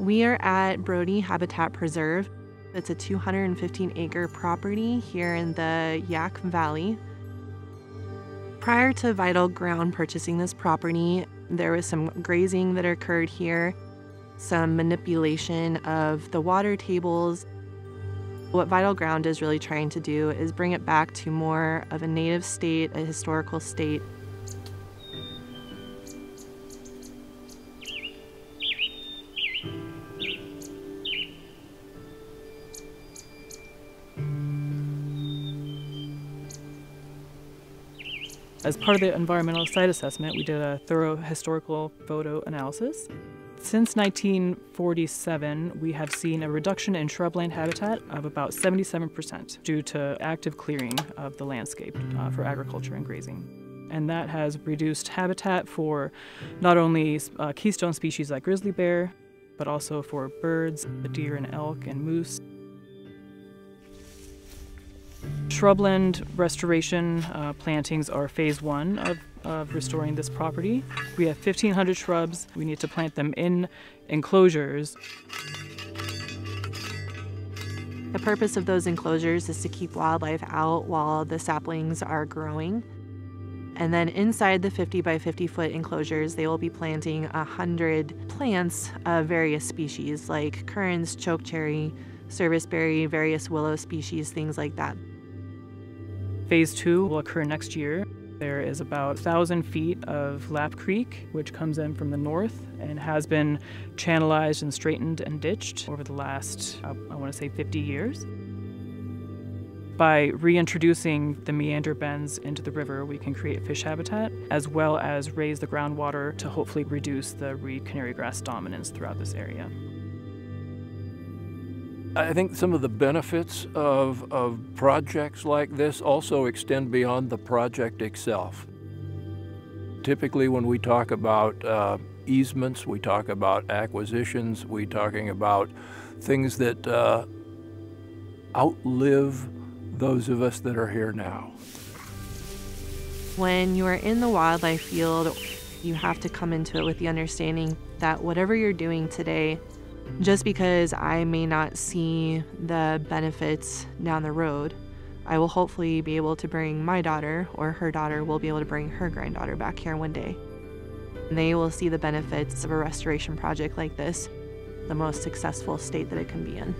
We are at Broadie Habitat Preserve. It's a 215 acre property here in the Yaak Valley. Prior to Vital Ground purchasing this property, there was some grazing that occurred here, some manipulation of the water tables. What Vital Ground is really trying to do is bring it back to more of a native state, a historical state. As part of the environmental site assessment, we did a thorough historical photo analysis. Since 1947, we have seen a reduction in shrubland habitat of about 77% due to active clearing of the landscape uh, for agriculture and grazing. And that has reduced habitat for not only uh, keystone species like grizzly bear, but also for birds, deer and elk and moose. Shrubland restoration uh, plantings are phase one of, of restoring this property. We have 1,500 shrubs. We need to plant them in enclosures. The purpose of those enclosures is to keep wildlife out while the saplings are growing. And then inside the 50 by 50 foot enclosures, they will be planting 100 plants of various species like currants, chokecherry, serviceberry, various willow species, things like that. Phase two will occur next year. There is about 1,000 feet of Lap Creek, which comes in from the north and has been channelized and straightened and ditched over the last, I want to say, 50 years. By reintroducing the meander bends into the river, we can create fish habitat as well as raise the groundwater to hopefully reduce the reed canary grass dominance throughout this area. I think some of the benefits of, of projects like this also extend beyond the project itself. Typically when we talk about uh, easements, we talk about acquisitions, we're talking about things that uh, outlive those of us that are here now. When you are in the wildlife field, you have to come into it with the understanding that whatever you're doing today just because I may not see the benefits down the road, I will hopefully be able to bring my daughter or her daughter will be able to bring her granddaughter back here one day. And they will see the benefits of a restoration project like this, the most successful state that it can be in.